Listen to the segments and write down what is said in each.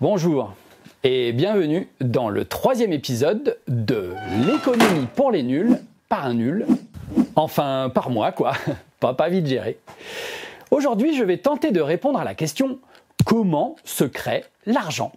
Bonjour et bienvenue dans le troisième épisode de l'économie pour les nuls par un nul. Enfin, par moi quoi, pas, pas vite géré. Aujourd'hui, je vais tenter de répondre à la question comment se crée l'argent?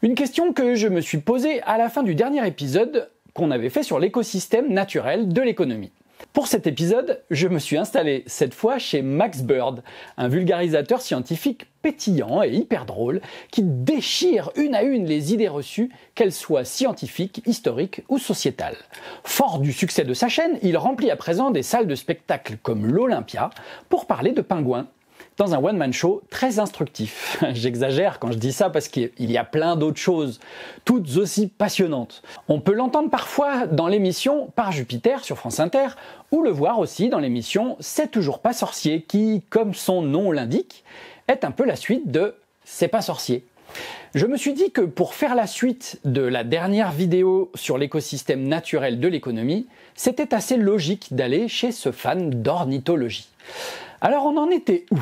Une question que je me suis posée à la fin du dernier épisode qu'on avait fait sur l'écosystème naturel de l'économie. Pour cet épisode, je me suis installé cette fois chez Max Bird, un vulgarisateur scientifique pétillant et hyper drôle qui déchire une à une les idées reçues, qu'elles soient scientifiques, historiques ou sociétales. Fort du succès de sa chaîne, il remplit à présent des salles de spectacle comme l'Olympia pour parler de pingouins dans un one-man show très instructif. J'exagère quand je dis ça parce qu'il y a plein d'autres choses, toutes aussi passionnantes. On peut l'entendre parfois dans l'émission Par Jupiter sur France Inter, ou le voir aussi dans l'émission C'est toujours pas sorcier, qui, comme son nom l'indique, est un peu la suite de C'est pas sorcier. Je me suis dit que pour faire la suite de la dernière vidéo sur l'écosystème naturel de l'économie, c'était assez logique d'aller chez ce fan d'ornithologie. Alors on en était où?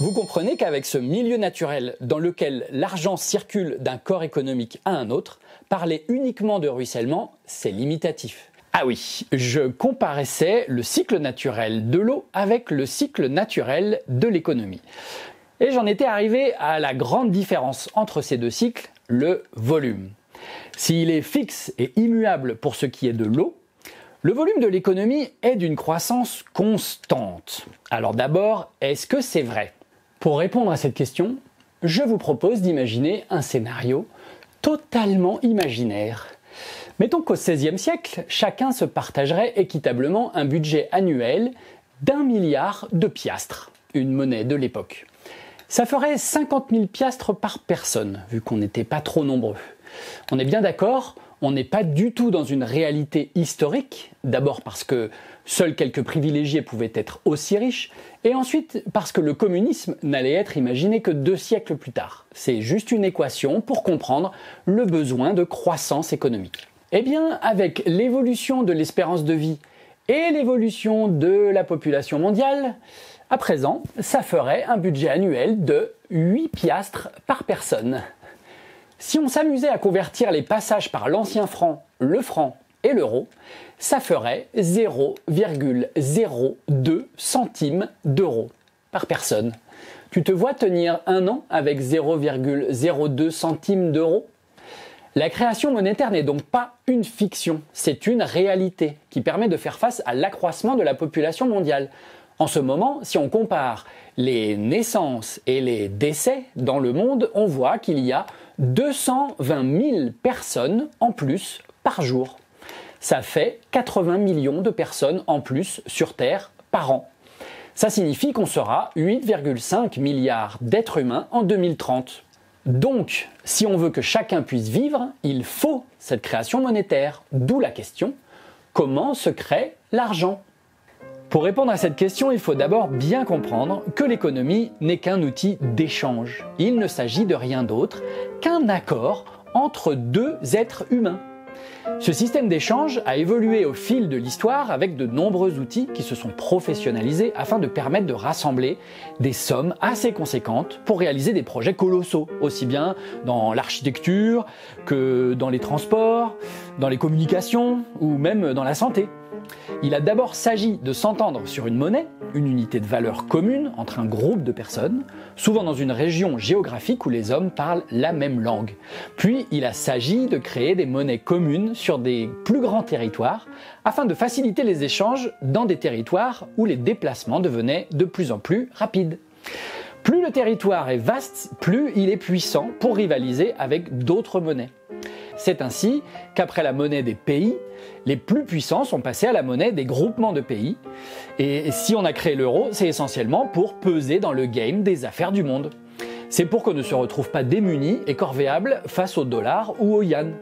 Vous comprenez qu'avec ce milieu naturel dans lequel l'argent circule d'un corps économique à un autre, parler uniquement de ruissellement, c'est limitatif. Ah oui, je comparaissais le cycle naturel de l'eau avec le cycle naturel de l'économie. Et j'en étais arrivé à la grande différence entre ces deux cycles, le volume. S'il est fixe et immuable pour ce qui est de l'eau, le volume de l'économie est d'une croissance constante. Alors d'abord, est-ce que c'est vrai? Pour répondre à cette question, je vous propose d'imaginer un scénario totalement imaginaire. Mettons qu'au XVIe siècle, chacun se partagerait équitablement un budget annuel d'un milliard de piastres, une monnaie de l'époque. Ça ferait 50 000 piastres par personne, vu qu'on n'était pas trop nombreux. On est bien d'accord, on n'est pas du tout dans une réalité historique, d'abord parce que seuls quelques privilégiés pouvaient être aussi riches, et ensuite parce que le communisme n'allait être imaginé que deux siècles plus tard. C'est juste une équation pour comprendre le besoin de croissance économique. Eh bien, avec l'évolution de l'espérance de vie et l'évolution de la population mondiale, à présent, ça ferait un budget annuel de 8 piastres par personne. Si on s'amusait à convertir les passages par l'ancien franc, le franc et l'euro, ça ferait 0,02 centimes d'euros par personne. Tu te vois tenir un an avec 0,02 centimes d'euros? La création monétaire n'est donc pas une fiction, c'est une réalité qui permet de faire face à l'accroissement de la population mondiale. En ce moment, si on compare les naissances et les décès dans le monde, on voit qu'il y a 220 000 personnes en plus par jour. Ça fait 80 millions de personnes en plus sur Terre par an. Ça signifie qu'on sera 8,5 milliards d'êtres humains en 2030. Donc, si on veut que chacun puisse vivre, il faut cette création monétaire. D'où la question, comment se crée l'argent? Pour répondre à cette question, il faut d'abord bien comprendre que l'économie n'est qu'un outil d'échange. Il ne s'agit de rien d'autre qu'un accord entre deux êtres humains. Ce système d'échange a évolué au fil de l'histoire avec de nombreux outils qui se sont professionnalisés afin de permettre de rassembler des sommes assez conséquentes pour réaliser des projets colossaux, aussi bien dans l'architecture que dans les transports, dans les communications ou même dans la santé. Il a d'abord s'agi de s'entendre sur une monnaie, une unité de valeur commune entre un groupe de personnes, souvent dans une région géographique où les hommes parlent la même langue. Puis il a s'agi de créer des monnaies communes sur des plus grands territoires afin de faciliter les échanges dans des territoires où les déplacements devenaient de plus en plus rapides. Plus le territoire est vaste, plus il est puissant pour rivaliser avec d'autres monnaies. C'est ainsi qu'après la monnaie des pays, les plus puissants sont passés à la monnaie des groupements de pays. Et si on a créé l'euro, c'est essentiellement pour peser dans le game des affaires du monde. C'est pour qu'on ne se retrouve pas démuni et corvéable face au dollar ou au yuan.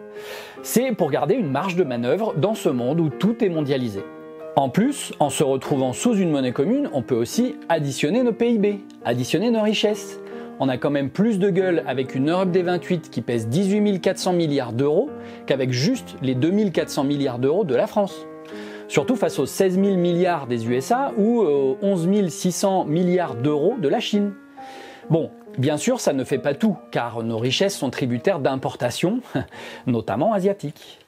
C'est pour garder une marge de manœuvre dans ce monde où tout est mondialisé. En plus, en se retrouvant sous une monnaie commune, on peut aussi additionner nos PIB, additionner nos richesses on a quand même plus de gueule avec une Europe des 28 qui pèse 18 400 milliards d'euros qu'avec juste les 2400 milliards d'euros de la France. surtout face aux 16 000 milliards des USA ou aux 11 600 milliards d'euros de la Chine. Bon, bien sûr, ça ne fait pas tout, car nos richesses sont tributaires d'importations, notamment asiatiques.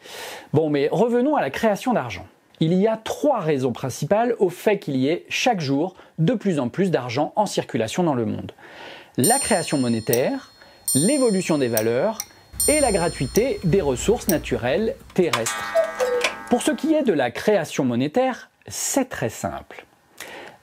Bon, mais revenons à la création d'argent. Il y a trois raisons principales au fait qu'il y ait chaque jour de plus en plus d'argent en circulation dans le monde. La création monétaire, l'évolution des valeurs et la gratuité des ressources naturelles terrestres. Pour ce qui est de la création monétaire, c'est très simple.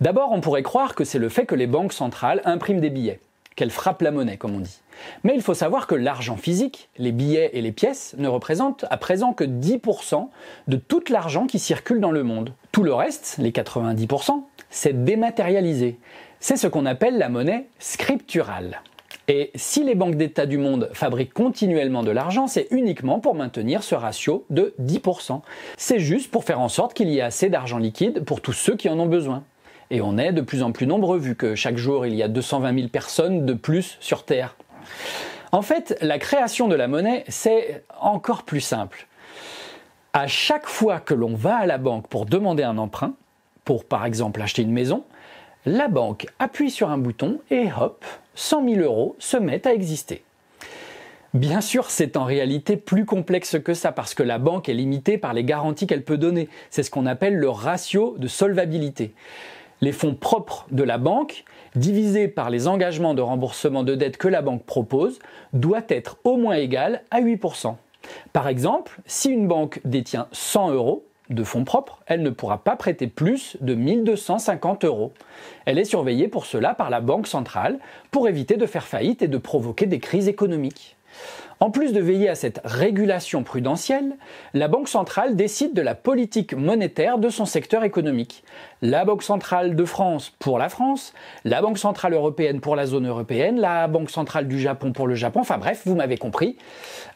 D'abord, on pourrait croire que c'est le fait que les banques centrales impriment des billets, qu'elles frappent la monnaie, comme on dit. Mais il faut savoir que l'argent physique, les billets et les pièces, ne représentent à présent que 10% de tout l'argent qui circule dans le monde. Tout le reste, les 90%, c'est dématérialisé. C'est ce qu'on appelle la monnaie scripturale. Et si les banques d'État du monde fabriquent continuellement de l'argent, c'est uniquement pour maintenir ce ratio de 10%. C'est juste pour faire en sorte qu'il y ait assez d'argent liquide pour tous ceux qui en ont besoin. Et on est de plus en plus nombreux vu que chaque jour il y a 220 000 personnes de plus sur Terre. En fait, la création de la monnaie, c'est encore plus simple. À chaque fois que l'on va à la banque pour demander un emprunt, pour par exemple acheter une maison, la banque appuie sur un bouton et hop, 100 000 euros se mettent à exister. Bien sûr, c'est en réalité plus complexe que ça parce que la banque est limitée par les garanties qu'elle peut donner. C'est ce qu'on appelle le ratio de solvabilité. Les fonds propres de la banque, divisés par les engagements de remboursement de dette que la banque propose, doit être au moins égal à 8%. Par exemple, si une banque détient 100 euros, de fonds propres, elle ne pourra pas prêter plus de 1250 euros. Elle est surveillée pour cela par la Banque centrale pour éviter de faire faillite et de provoquer des crises économiques. En plus de veiller à cette régulation prudentielle, la Banque centrale décide de la politique monétaire de son secteur économique. La Banque centrale de France pour la France, la Banque centrale européenne pour la zone européenne, la Banque centrale du Japon pour le Japon, enfin bref, vous m'avez compris.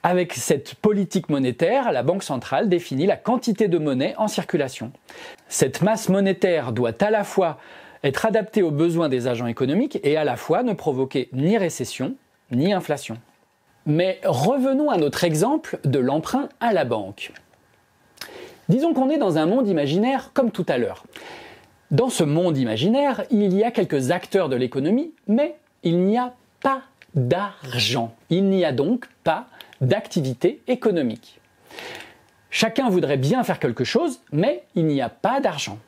Avec cette politique monétaire, la Banque centrale définit la quantité de monnaie en circulation. Cette masse monétaire doit à la fois être adaptée aux besoins des agents économiques et à la fois ne provoquer ni récession ni inflation. Mais revenons à notre exemple de l'emprunt à la banque. Disons qu'on est dans un monde imaginaire comme tout à l'heure. Dans ce monde imaginaire, il y a quelques acteurs de l'économie, mais il n'y a pas d'argent. Il n'y a donc pas d'activité économique. Chacun voudrait bien faire quelque chose, mais il n'y a pas d'argent.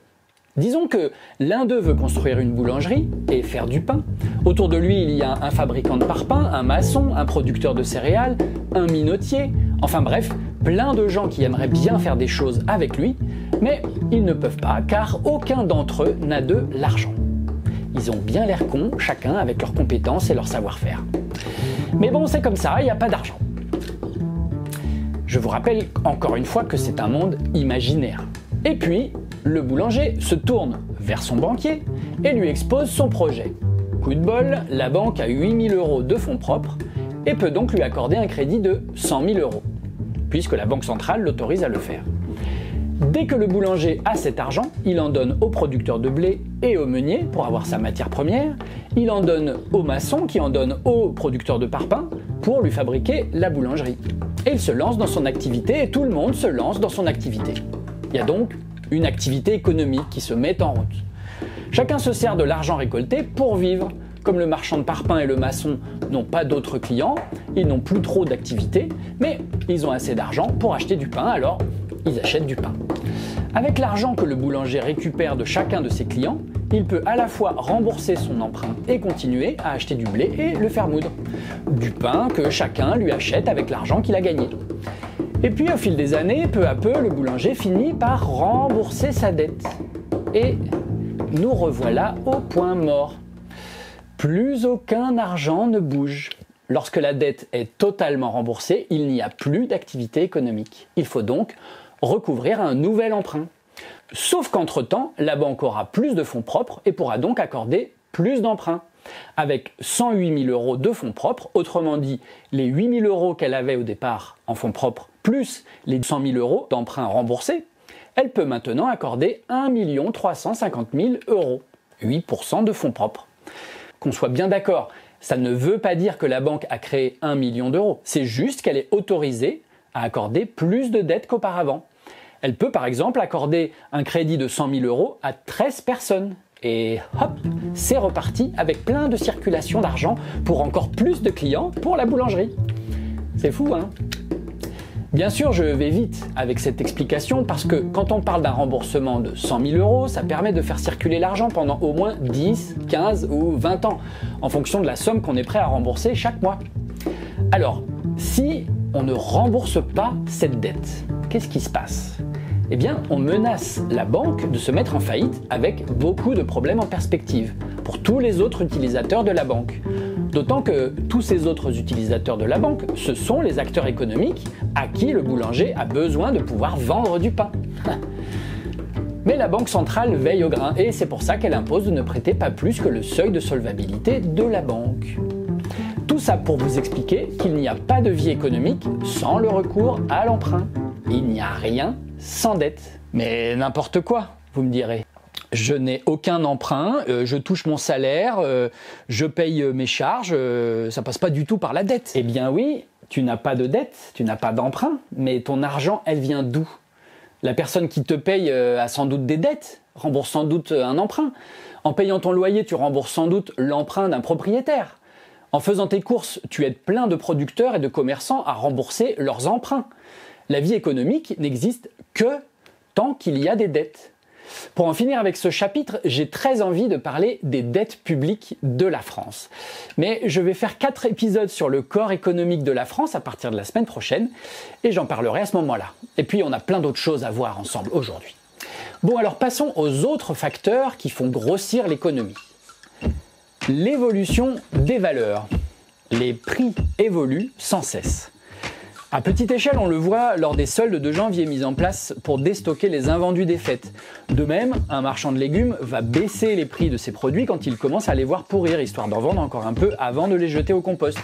Disons que l'un d'eux veut construire une boulangerie et faire du pain. Autour de lui, il y a un fabricant de parpaings, un maçon, un producteur de céréales, un minotier, enfin bref, plein de gens qui aimeraient bien faire des choses avec lui, mais ils ne peuvent pas car aucun d'entre eux n'a de l'argent. Ils ont bien l'air cons, chacun avec leurs compétences et leur savoir-faire. Mais bon, c'est comme ça, il n'y a pas d'argent. Je vous rappelle encore une fois que c'est un monde imaginaire. Et puis, le boulanger se tourne vers son banquier et lui expose son projet. Coup de bol, la banque a 8000 euros de fonds propres et peut donc lui accorder un crédit de 100 000 euros, puisque la banque centrale l'autorise à le faire. Dès que le boulanger a cet argent, il en donne au producteur de blé et au meunier pour avoir sa matière première, il en donne au maçon qui en donne au producteur de parpaing pour lui fabriquer la boulangerie. Et il se lance dans son activité et tout le monde se lance dans son activité. Il y a donc une activité économique qui se met en route. Chacun se sert de l'argent récolté pour vivre. Comme le marchand de parpaing et le maçon n'ont pas d'autres clients, ils n'ont plus trop d'activité, mais ils ont assez d'argent pour acheter du pain, alors ils achètent du pain. Avec l'argent que le boulanger récupère de chacun de ses clients, il peut à la fois rembourser son emprunt et continuer à acheter du blé et le faire moudre. Du pain que chacun lui achète avec l'argent qu'il a gagné. Et puis au fil des années, peu à peu, le boulanger finit par rembourser sa dette. Et nous revoilà au point mort. Plus aucun argent ne bouge. Lorsque la dette est totalement remboursée, il n'y a plus d'activité économique. Il faut donc recouvrir un nouvel emprunt. Sauf qu'entre-temps, la banque aura plus de fonds propres et pourra donc accorder plus d'emprunts avec 108 000 euros de fonds propres, autrement dit les 8 000 euros qu'elle avait au départ en fonds propres, plus les 100 000 euros d'emprunts remboursés, elle peut maintenant accorder 1 350 000 euros, 8% de fonds propres. Qu'on soit bien d'accord, ça ne veut pas dire que la banque a créé 1 million d'euros, c'est juste qu'elle est autorisée à accorder plus de dettes qu'auparavant. Elle peut par exemple accorder un crédit de 100 000 euros à 13 personnes. Et hop, c'est reparti avec plein de circulation d'argent pour encore plus de clients pour la boulangerie. C'est fou, hein? Bien sûr, je vais vite avec cette explication parce que quand on parle d'un remboursement de 100 000 euros, ça permet de faire circuler l'argent pendant au moins 10, 15 ou 20 ans, en fonction de la somme qu'on est prêt à rembourser chaque mois. Alors, si on ne rembourse pas cette dette, qu'est-ce qui se passe? Eh bien, on menace la banque de se mettre en faillite avec beaucoup de problèmes en perspective pour tous les autres utilisateurs de la banque. D'autant que tous ces autres utilisateurs de la banque, ce sont les acteurs économiques à qui le boulanger a besoin de pouvoir vendre du pain. Mais la Banque centrale veille au grain et c'est pour ça qu'elle impose de ne prêter pas plus que le seuil de solvabilité de la banque. Tout ça pour vous expliquer qu'il n'y a pas de vie économique sans le recours à l'emprunt. Il n'y a rien sans dette. Mais n'importe quoi, vous me direz je n'ai aucun emprunt, euh, je touche mon salaire, euh, je paye euh, mes charges, ça passe pas du tout par la dette. Eh bien oui, tu n'as pas de dette, tu n'as pas d'emprunt, mais ton argent, elle vient d'où? La personne qui te paye a sans doute des dettes, rembourse sans doute un emprunt. En payant ton loyer, tu rembourses sans doute l'emprunt d'un propriétaire. En faisant tes courses, tu aides plein de producteurs et de commerçants à rembourser leurs emprunts. La vie économique n'existe que tant qu'il y a des dettes. Pour en finir avec ce chapitre, j'ai très envie de parler des dettes publiques de la France. Mais je vais faire quatre épisodes sur le corps économique de la France à partir de la semaine prochaine, et j'en parlerai à ce moment-là. Et puis on a plein d'autres choses à voir ensemble aujourd'hui. Bon alors passons aux autres facteurs qui font grossir l'économie. L'évolution des valeurs. Les prix évoluent sans cesse. À petite échelle, on le voit lors des soldes de janvier mis en place pour déstocker les invendus des fêtes. De même, un marchand de légumes va baisser les prix de ses produits quand il commence à les voir pourrir, histoire d'en vendre encore un peu avant de les jeter au compost.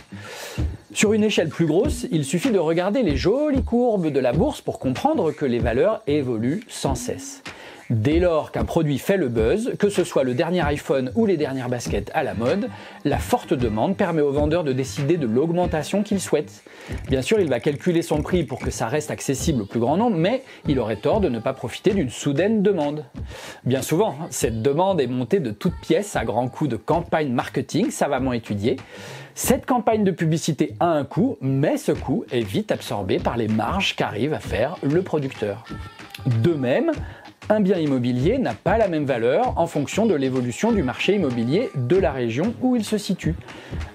Sur une échelle plus grosse, il suffit de regarder les jolies courbes de la bourse pour comprendre que les valeurs évoluent sans cesse. Dès lors qu'un produit fait le buzz, que ce soit le dernier iPhone ou les dernières baskets à la mode, la forte demande permet au vendeur de décider de l'augmentation qu'il souhaite. Bien sûr, il va calculer son prix pour que ça reste accessible au plus grand nombre, mais il aurait tort de ne pas profiter d'une soudaine demande. Bien souvent, cette demande est montée de toutes pièces à grands coups de campagne marketing savamment étudiée. Cette campagne de publicité a un coût, mais ce coût est vite absorbé par les marges qu'arrive à faire le producteur. De même, un bien immobilier n'a pas la même valeur en fonction de l'évolution du marché immobilier de la région où il se situe.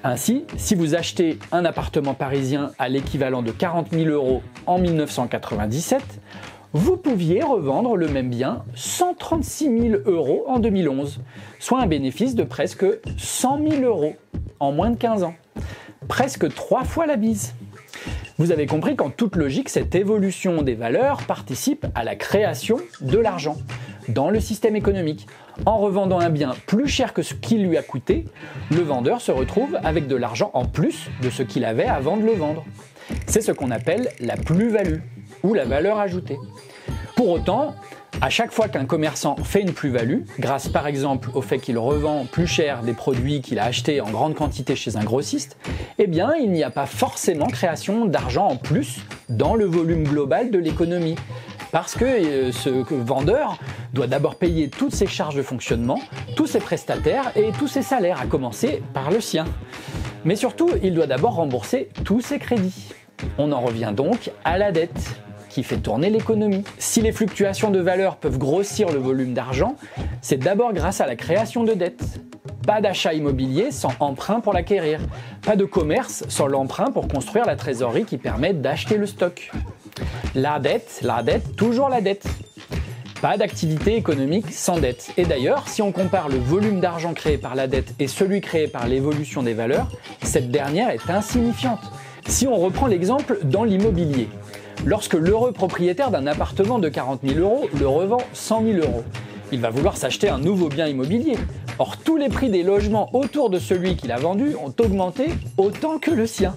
Ainsi, si vous achetez un appartement parisien à l'équivalent de 40 000 euros en 1997, vous pouviez revendre le même bien 136 000 euros en 2011, soit un bénéfice de presque 100 000 euros en moins de 15 ans. Presque trois fois la bise. Vous avez compris qu'en toute logique, cette évolution des valeurs participe à la création de l'argent dans le système économique. En revendant un bien plus cher que ce qu'il lui a coûté, le vendeur se retrouve avec de l'argent en plus de ce qu'il avait avant de le vendre. C'est ce qu'on appelle la plus-value ou la valeur ajoutée. Pour autant, à chaque fois qu'un commerçant fait une plus-value, grâce par exemple au fait qu'il revend plus cher des produits qu'il a achetés en grande quantité chez un grossiste, eh bien il n'y a pas forcément création d'argent en plus dans le volume global de l'économie. Parce que euh, ce vendeur doit d'abord payer toutes ses charges de fonctionnement, tous ses prestataires et tous ses salaires, à commencer par le sien. Mais surtout, il doit d'abord rembourser tous ses crédits. On en revient donc à la dette qui fait tourner l'économie. Si les fluctuations de valeur peuvent grossir le volume d'argent, c'est d'abord grâce à la création de dettes. Pas d'achat immobilier sans emprunt pour l'acquérir. Pas de commerce sans l'emprunt pour construire la trésorerie qui permet d'acheter le stock. La dette, la dette, toujours la dette. Pas d'activité économique sans dette. Et d'ailleurs, si on compare le volume d'argent créé par la dette et celui créé par l'évolution des valeurs, cette dernière est insignifiante. Si on reprend l'exemple dans l'immobilier, lorsque l'heureux propriétaire d'un appartement de 40 000 euros le revend 100 000 euros. Il va vouloir s'acheter un nouveau bien immobilier. Or, tous les prix des logements autour de celui qu'il a vendu ont augmenté autant que le sien.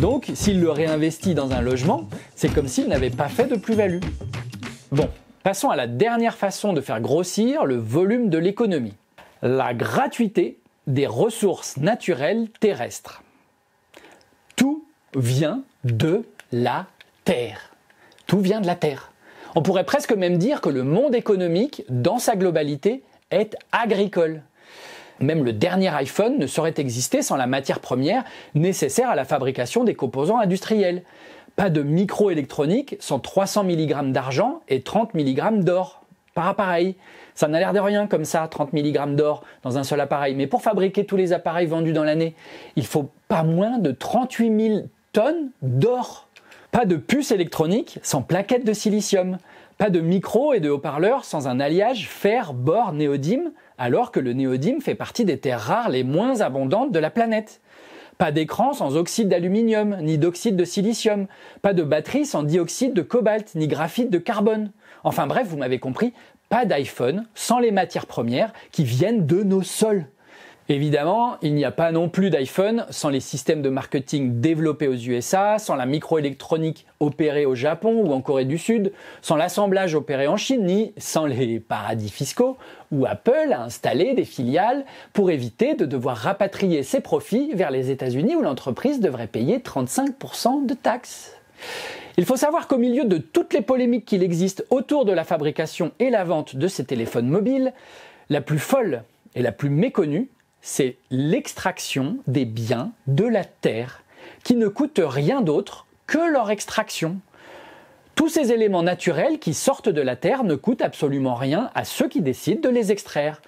Donc, s'il le réinvestit dans un logement, c'est comme s'il n'avait pas fait de plus-value. Bon, passons à la dernière façon de faire grossir le volume de l'économie. La gratuité des ressources naturelles terrestres. Tout vient de la terre. Tout vient de la terre. On pourrait presque même dire que le monde économique, dans sa globalité, est agricole. Même le dernier iPhone ne saurait exister sans la matière première nécessaire à la fabrication des composants industriels. Pas de microélectronique sans 300 mg d'argent et 30 mg d'or par appareil. Ça n'a l'air de rien comme ça, 30 mg d'or dans un seul appareil. Mais pour fabriquer tous les appareils vendus dans l'année, il faut pas moins de 38 000 tonnes d'or. Pas de puce électronique sans plaquettes de silicium. Pas de micro et de haut-parleurs sans un alliage fer-bore-néodyme, alors que le néodyme fait partie des terres rares les moins abondantes de la planète. Pas d'écran sans oxyde d'aluminium, ni d'oxyde de silicium. Pas de batterie sans dioxyde de cobalt, ni graphite de carbone. Enfin bref, vous m'avez compris, pas d'iPhone sans les matières premières qui viennent de nos sols. Évidemment, il n'y a pas non plus d'iPhone sans les systèmes de marketing développés aux USA, sans la microélectronique opérée au Japon ou en Corée du Sud, sans l'assemblage opéré en Chine, ni sans les paradis fiscaux où Apple a installé des filiales pour éviter de devoir rapatrier ses profits vers les États-Unis où l'entreprise devrait payer 35% de taxes. Il faut savoir qu'au milieu de toutes les polémiques qu'il existe autour de la fabrication et la vente de ces téléphones mobiles, la plus folle et la plus méconnue c'est l'extraction des biens de la terre, qui ne coûtent rien d'autre que leur extraction. Tous ces éléments naturels qui sortent de la terre ne coûtent absolument rien à ceux qui décident de les extraire.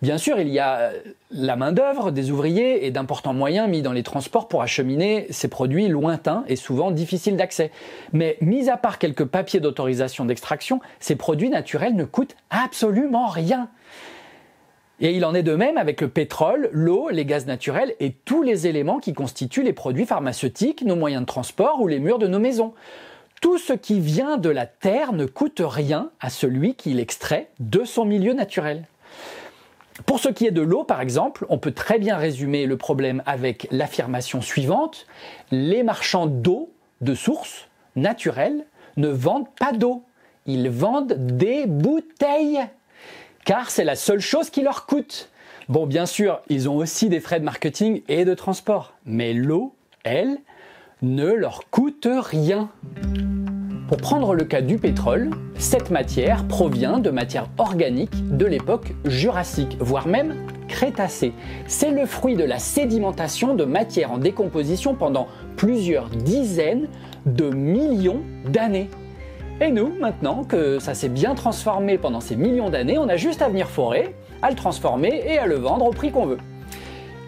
Bien sûr, il y a euh, la main-d'œuvre des ouvriers et d'importants moyens mis dans les transports pour acheminer ces produits lointains et souvent difficiles d'accès. Mais mis à part quelques papiers d'autorisation d'extraction, ces produits naturels ne coûtent absolument rien. Et il en est de même avec le pétrole, l'eau, les gaz naturels et tous les éléments qui constituent les produits pharmaceutiques, nos moyens de transport ou les murs de nos maisons. Tout ce qui vient de la terre ne coûte rien à celui qui l'extrait de son milieu naturel. Pour ce qui est de l'eau, par exemple, on peut très bien résumer le problème avec l'affirmation suivante. Les marchands d'eau de source naturelle ne vendent pas d'eau. Ils vendent des bouteilles car c'est la seule chose qui leur coûte. Bon, bien sûr, ils ont aussi des frais de marketing et de transport, mais l'eau, elle, ne leur coûte rien. Pour prendre le cas du pétrole, cette matière provient de matière organique de l'époque jurassique, voire même crétacée. C'est le fruit de la sédimentation de matière en décomposition pendant plusieurs dizaines de millions d'années. Et nous, maintenant que ça s'est bien transformé pendant ces millions d'années, on a juste à venir forer, à le transformer et à le vendre au prix qu'on veut.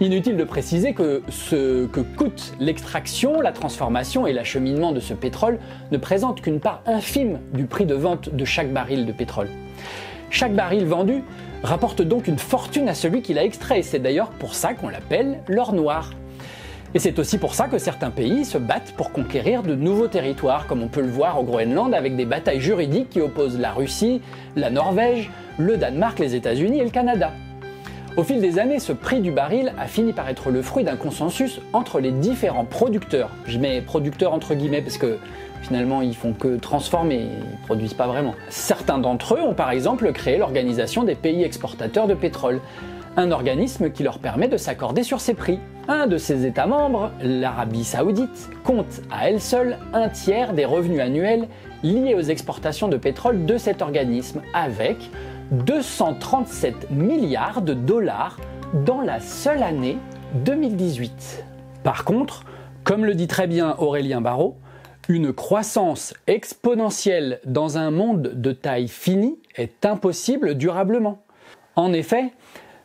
Inutile de préciser que ce que coûte l'extraction, la transformation et l'acheminement de ce pétrole ne présentent qu'une part infime du prix de vente de chaque baril de pétrole. Chaque baril vendu rapporte donc une fortune à celui qui l'a extrait, c'est d'ailleurs pour ça qu'on l'appelle l'or noir. Et c'est aussi pour ça que certains pays se battent pour conquérir de nouveaux territoires, comme on peut le voir au Groenland avec des batailles juridiques qui opposent la Russie, la Norvège, le Danemark, les États-Unis et le Canada. Au fil des années, ce prix du baril a fini par être le fruit d'un consensus entre les différents producteurs. Je mets producteurs entre guillemets parce que finalement ils font que transformer, ils produisent pas vraiment. Certains d'entre eux ont par exemple créé l'organisation des pays exportateurs de pétrole, un organisme qui leur permet de s'accorder sur ces prix. Un de ses États membres, l'Arabie saoudite, compte à elle seule un tiers des revenus annuels liés aux exportations de pétrole de cet organisme, avec 237 milliards de dollars dans la seule année 2018. Par contre, comme le dit très bien Aurélien Barraud, une croissance exponentielle dans un monde de taille finie est impossible durablement. En effet,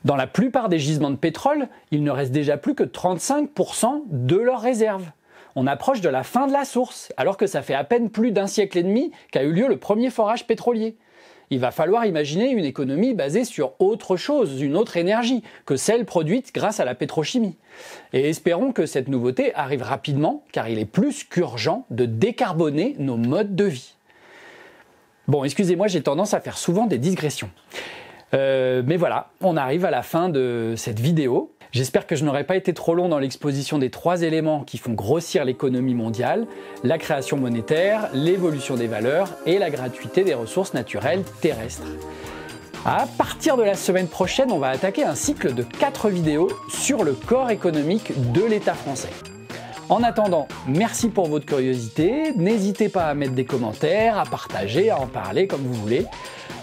dans la plupart des gisements de pétrole, il ne reste déjà plus que 35% de leurs réserves. On approche de la fin de la source, alors que ça fait à peine plus d'un siècle et demi qu'a eu lieu le premier forage pétrolier. Il va falloir imaginer une économie basée sur autre chose, une autre énergie, que celle produite grâce à la pétrochimie. Et espérons que cette nouveauté arrive rapidement, car il est plus qu'urgent de décarboner nos modes de vie. Bon, excusez-moi, j'ai tendance à faire souvent des digressions. Euh, mais voilà, on arrive à la fin de cette vidéo. J'espère que je n'aurai pas été trop long dans l'exposition des trois éléments qui font grossir l'économie mondiale, la création monétaire, l'évolution des valeurs et la gratuité des ressources naturelles terrestres. À partir de la semaine prochaine, on va attaquer un cycle de quatre vidéos sur le corps économique de l'État français. En attendant, merci pour votre curiosité. N'hésitez pas à mettre des commentaires, à partager, à en parler comme vous voulez.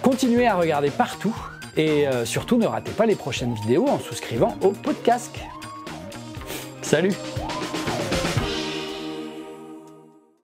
Continuez à regarder partout et euh, surtout ne ratez pas les prochaines vidéos en souscrivant au podcast. Salut